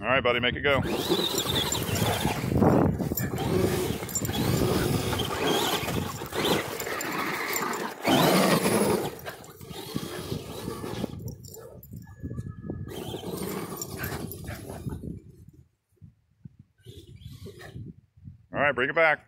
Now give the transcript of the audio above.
All right, buddy, make it go. All right, bring it back.